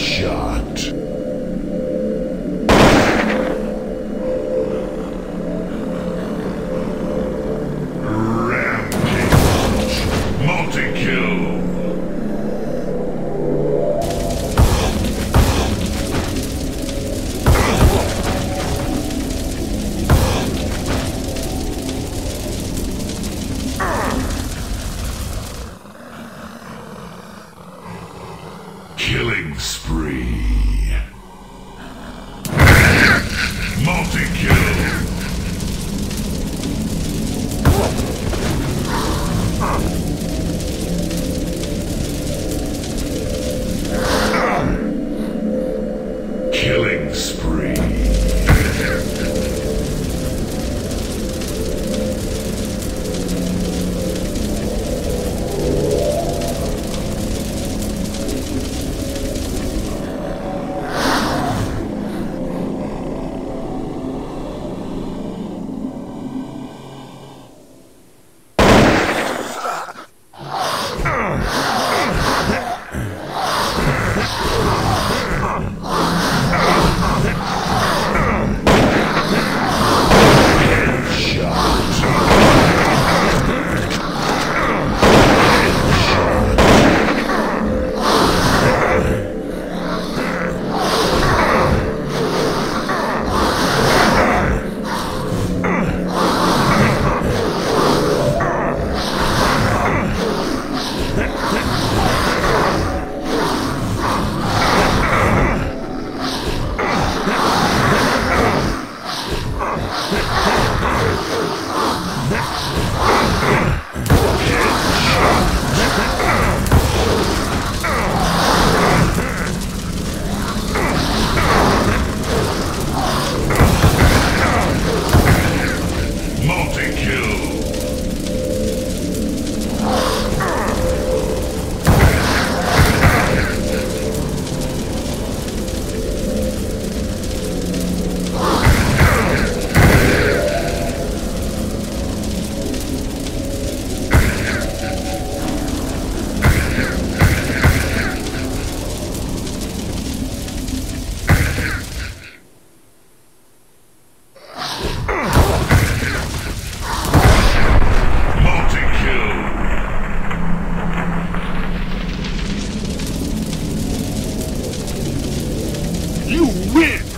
shot. You win!